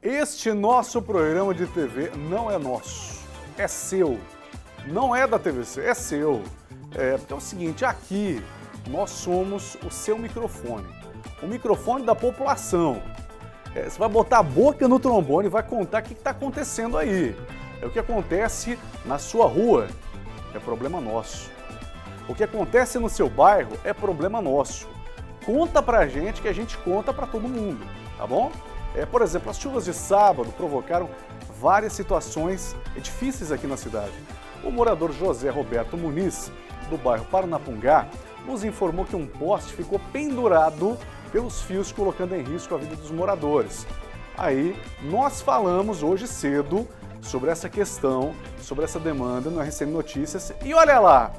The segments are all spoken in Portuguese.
Este nosso programa de TV não é nosso, é seu. Não é da TVC, é seu. É, porque é o seguinte, aqui nós somos o seu microfone, o microfone da população. É, você vai botar a boca no trombone e vai contar o que está acontecendo aí. É o que acontece na sua rua, é problema nosso. O que acontece no seu bairro é problema nosso. Conta pra gente que a gente conta para todo mundo, tá bom? É, por exemplo, as chuvas de sábado provocaram várias situações difíceis aqui na cidade. O morador José Roberto Muniz, do bairro Paranapungá, nos informou que um poste ficou pendurado pelos fios, colocando em risco a vida dos moradores. Aí, nós falamos hoje cedo sobre essa questão, sobre essa demanda no RCN Notícias. E olha lá,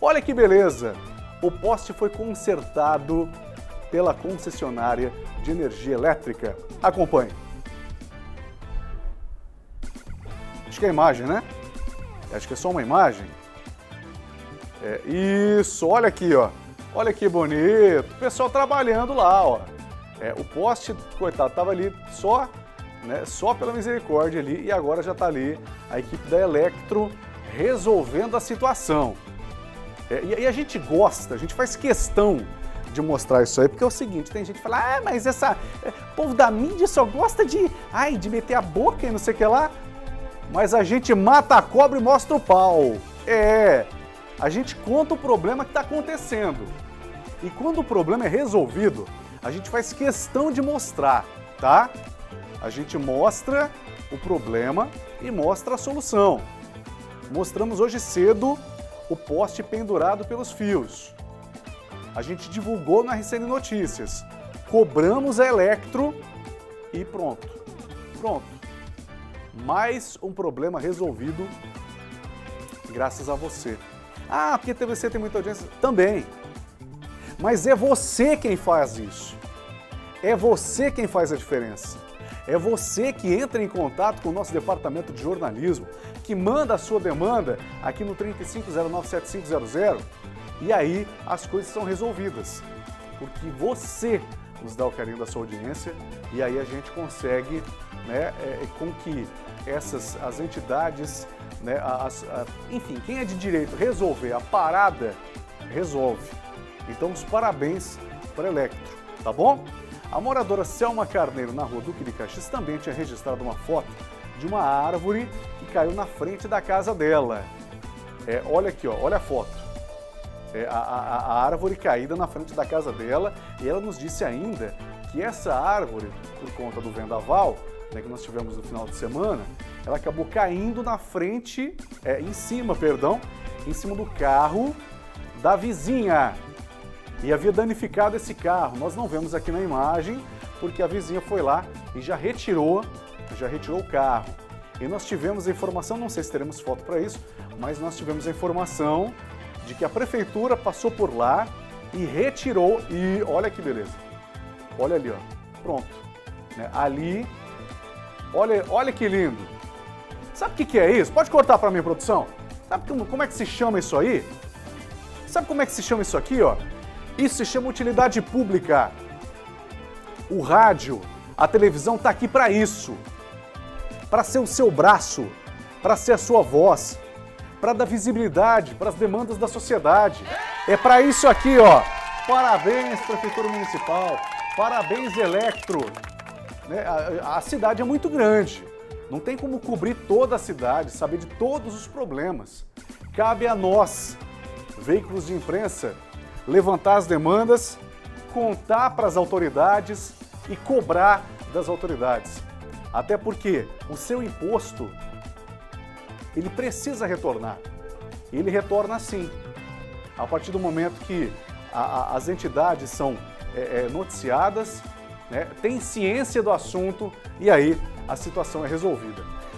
olha que beleza! O poste foi consertado pela concessionária de energia elétrica. Acompanhe. Acho que é a imagem, né? Acho que é só uma imagem. É, isso, olha aqui, ó. Olha que bonito. O pessoal trabalhando lá, ó. É, o poste, coitado, tava ali só, né, só pela misericórdia ali e agora já tá ali a equipe da Electro resolvendo a situação. É, e, e a gente gosta, a gente faz questão de mostrar isso aí, porque é o seguinte, tem gente que fala, ah, mas essa, é, povo da mídia só gosta de, ai, de meter a boca e não sei o que lá, mas a gente mata a cobra e mostra o pau. É, a gente conta o problema que está acontecendo. E quando o problema é resolvido, a gente faz questão de mostrar, tá? A gente mostra o problema e mostra a solução. Mostramos hoje cedo o poste pendurado pelos fios a gente divulgou na RCN Notícias. Cobramos a Electro e pronto. Pronto. Mais um problema resolvido graças a você. Ah, porque TVC tem muita audiência? Também. Mas é você quem faz isso. É você quem faz a diferença. É você que entra em contato com o nosso departamento de jornalismo, que manda a sua demanda aqui no 35097500 e aí as coisas são resolvidas, porque você nos dá o carinho da sua audiência e aí a gente consegue né, é, é, com que essas as entidades, né, as, a, enfim, quem é de direito resolver a parada, resolve. Então, os parabéns para Electro, tá bom? A moradora Selma Carneiro, na rua Duque de Caxias, também tinha registrado uma foto de uma árvore que caiu na frente da casa dela. É, olha aqui, ó, olha a foto é, a, a, a árvore caída na frente da casa dela e ela nos disse ainda que essa árvore, por conta do vendaval né, que nós tivemos no final de semana, ela acabou caindo na frente, é, em cima, perdão, em cima do carro da vizinha e havia danificado esse carro. Nós não vemos aqui na imagem porque a vizinha foi lá e já retirou, já retirou o carro. E nós tivemos a informação, não sei se teremos foto para isso, mas nós tivemos a informação de que a prefeitura passou por lá e retirou e olha que beleza. Olha ali, ó. Pronto. Né? Ali, olha, olha que lindo. Sabe o que, que é isso? Pode cortar para mim, produção? Sabe como, como é que se chama isso aí? Sabe como é que se chama isso aqui, ó? Isso se chama utilidade pública. O rádio, a televisão está aqui para isso. Para ser o seu braço, para ser a sua voz, para dar visibilidade para as demandas da sociedade. É para isso aqui, ó. Parabéns, Prefeitura Municipal. Parabéns, Electro. Né? A, a cidade é muito grande. Não tem como cobrir toda a cidade, saber de todos os problemas. Cabe a nós, veículos de imprensa, levantar as demandas, contar para as autoridades e cobrar das autoridades. Até porque o seu imposto ele precisa retornar. Ele retorna assim. A partir do momento que a, a, as entidades são é, é, noticiadas, né, tem ciência do assunto e aí a situação é resolvida.